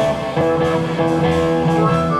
Thank you.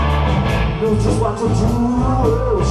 know just what to do.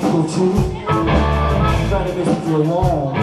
cool too. Try to make it for.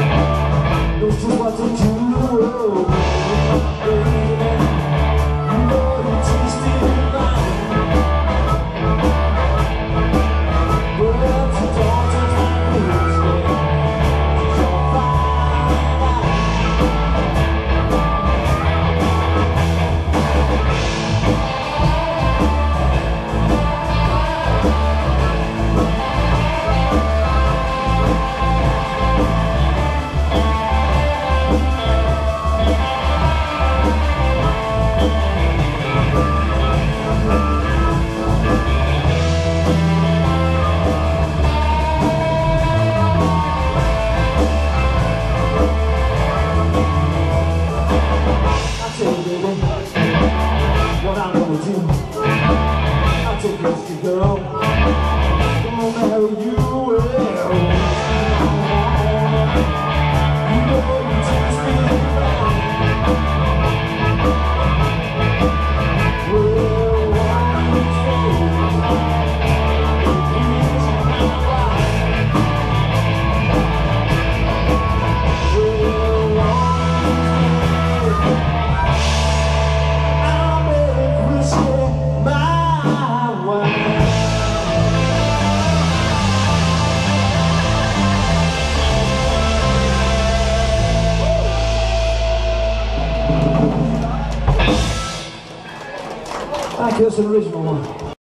Just an original one.